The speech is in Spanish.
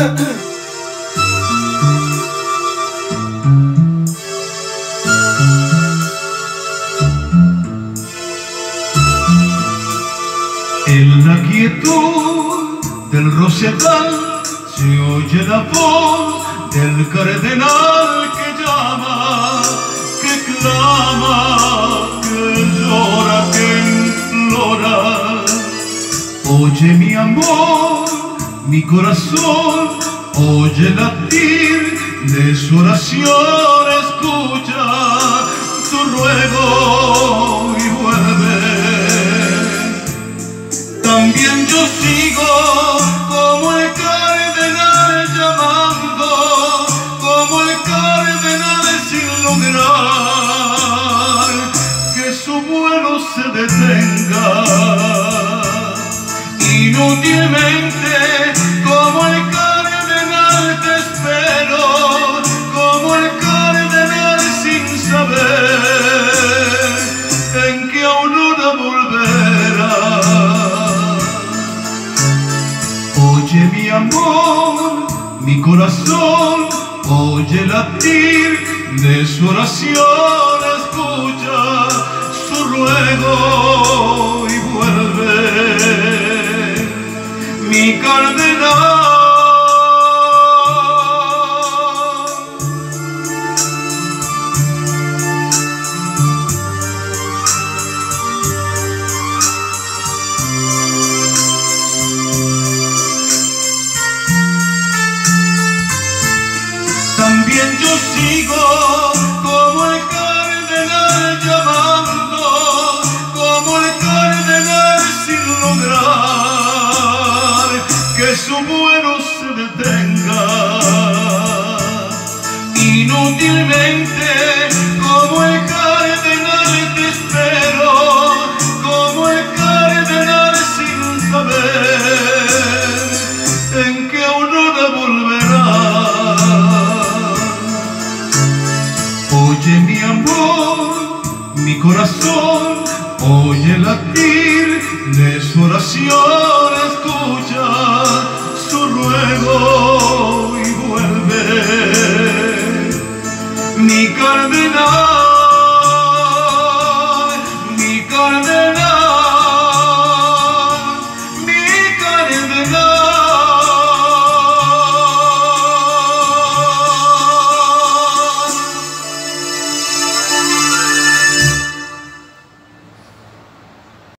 En la quietud del rosedal se oye la voz del cardenal que llama, que clama, que llora, que implora. Oye mi amor mi corazón, oye latir de su oración, escucha tu ruego y vuelve. También yo sigo como el cardenal llamando, como el cardenal sin lograr que su vuelo se detenga. Inútilmente, Oye mi amor, mi corazón, oye latir de su oración, escucha su ruego yo sigo como el cardenal llamando, como el cardenal sin lograr que su vuelo se detenga. Inútilmente, mi corazón, oye latir de su oración, escucha su ruego y vuelve. Mi cardenal.